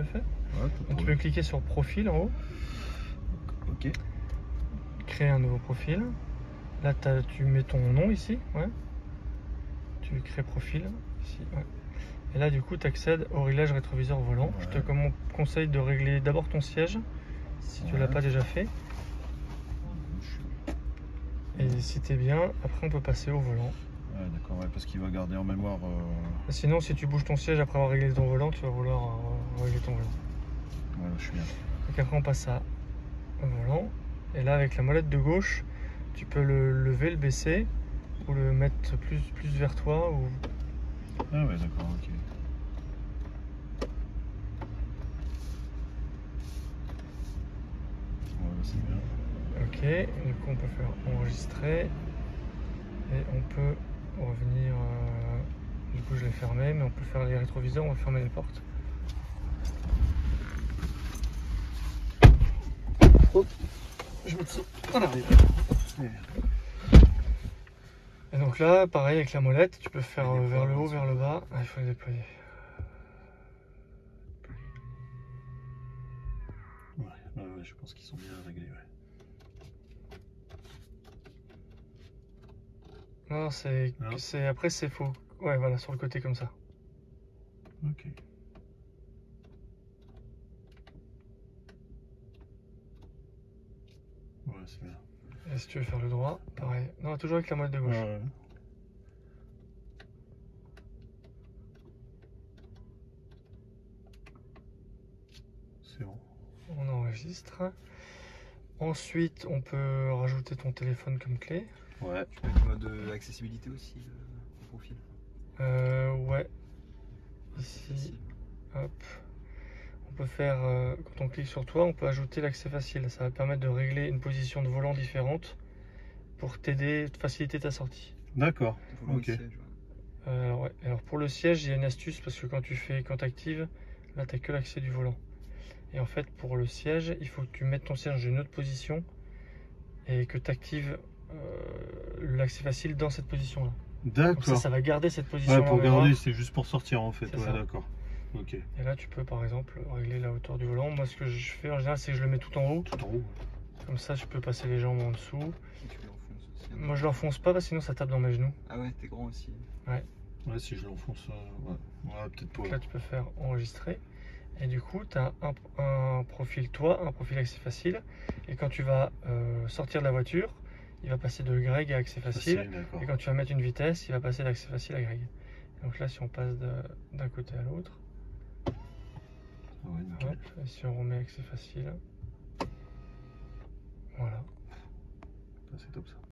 peux faire. Ouais, pas de Donc, tu peux cliquer sur profil en haut, Ok. créer un nouveau profil. Là, t'as- tu mets ton nom ici, ouais. Tu crées profil ici, ouais. Et là, du coup, tu accèdes au réglage rétroviseur volant. Je te conseille de régler d'abord ton siège, si tu l'as pas déjà fait. Et si tu es bien, après, on peut passer au volant. Ouais, d'accord, ouais, parce qu'il va garder en mémoire. euh, Sinon, si tu bouges ton siège après avoir réglé ton volant, tu vas vouloir euh, régler ton volant. Voilà, je suis bien. Donc après, on passe à volant. Et là, avec la molette de gauche, tu peux le lever, le baisser, ou le mettre plus, plus vers toi. Ou... Ah ouais, d'accord, ok. Voilà, bien. Ok, du coup, on peut faire enregistrer. Et on peut revenir. euh, Du coup, je l'ai fermé, mais on peut faire les rétroviseurs, on va fermer les portes. Hop, je mets ça en arrière. Et donc là, pareil avec la molette, tu peux faire euh, vers le haut, vers le bas. Ah, il faut les déployer. Ouais, ouais, ouais, je pense qu'ils sont bien réglés. Ouais. Non. c'est après c'est faux. Ouais, voilà, sur le côté comme ça. Ok. Ouais, c'est bien. Et si tu veux faire le droit, pareil. Non, toujours avec la molette de gauche. Ouais. C'est bon. On enregistre. Ensuite, on peut rajouter ton téléphone comme clé. Ouais. Tu peux mettre mode euh, accessibilité aussi euh, au profil. Euh, ouais. Ici, Facile. hop. On peut faire, euh, quand on clique sur toi, on peut ajouter l'accès facile. Ça va permettre de régler une position de volant différente pour t'aider, te faciliter ta sortie. D'accord. Ok. Euh, alors, ouais. alors pour le siège, il y a une astuce parce que quand tu fais, quand actives, là tu que l'accès du volant. Et en fait, pour le siège, il faut que tu mettes ton siège dans une autre position et que tu actives l'accès facile dans cette position-là. Ça, D'accord. ça va garder cette position. Ouais, pour garder, c'est juste pour sortir en fait. Ouais, d'accord. Ok. Et là, tu peux par exemple régler la hauteur du volant. Moi, ce que je fais en général, c'est que je le mets tout en haut. Tout en haut. Comme ça, je peux passer les jambes en dessous. Et tu l'enfonces aussi. Moi, je l'enfonce pas parce que sinon ça tape dans mes genoux. Ah ouais, t'es grand aussi. Ouais, si je l'enfonce. euh, ouais. Ouais, peut-être pas. Là, tu peux faire enregistrer. Et du coup, tu as un, un profil toi, un profil accès facile. Et quand tu vas euh, sortir de la voiture, il va passer de Greg à accès facile. Facile, d'accord. Et quand tu vas mettre une vitesse, il va passer d'accès facile à Greg. Et donc là, si on passe d'un côté à l'autre, ouais, nickel. et si on remet accès facile, voilà. C'est top ça.